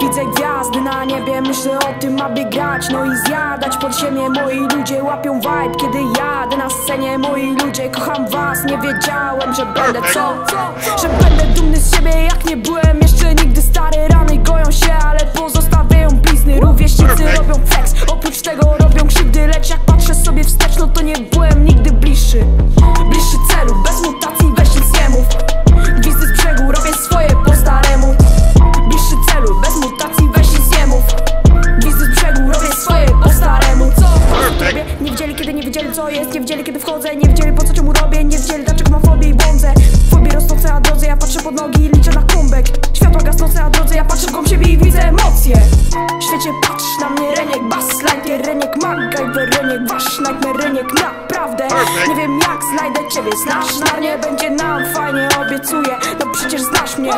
Widzę gwiazdy na niebie, myślę o tym, aby grać No i zjadać pod ziemię. Moi ludzie łapią vibe, kiedy jadę na scenie. Moi ludzie, kocham was, nie wiedziałem, że będę. Co? Że będę dumny z siebie, jak nie byłem jeszcze nigdy Stare rany goją się, ale pozostawiają robię Nie wiedzieli dlaczego mam fobię i błądzę. Fobie rosnące na drodze, ja patrzę pod nogi i liczę na kumbek. Światła gasnące na drodze, ja patrzę w siebie i widzę emocje. W świecie patrz na mnie Reniek Basslighter, Reniek MacGyver, Reniek Wasz Nightmare, Reniek naprawdę Nie wiem jak znajdę ciebie, znasz na nie będzie nam fajnie, obiecuję. No przecież znasz mnie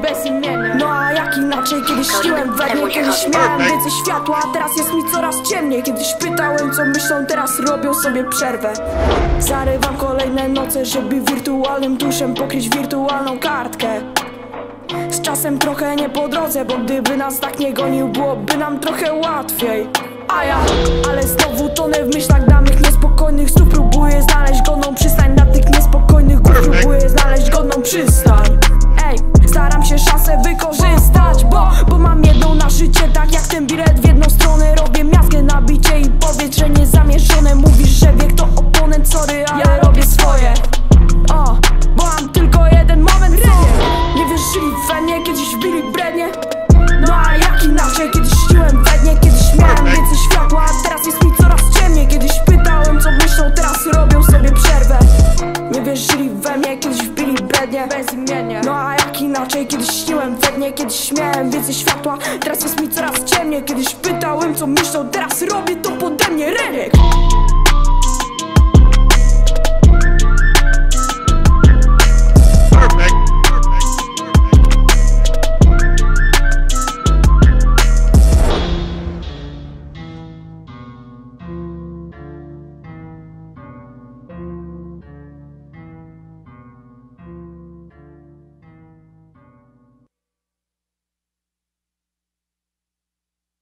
bezimiennie No a jak inaczej, kiedyś śniłem we dnie Kiedyś miałem więcej światła, a teraz jest mi coraz ciemniej. Kiedyś pytałem co myślą, teraz robią sobie przerwę. Zarywam kolejne noce, żeby wirtualnym duszem pokryć wirtualną kartkę. Z czasem trochę nie po drodze, bo gdyby nas tak nie gonił, byłoby nam trochę łatwiej. A ja, ale znowu tonę w myślach życie Tak jak Nie wierzyli we mnie, kiedyś wbili brednie Bezimiennie. No a jak inaczej, kiedyś śniłem we dnie Kiedyś miałem więcej światła, teraz jest mi coraz ciemniej Kiedyś pytałem co myślą, teraz robię to pode mnie Reniek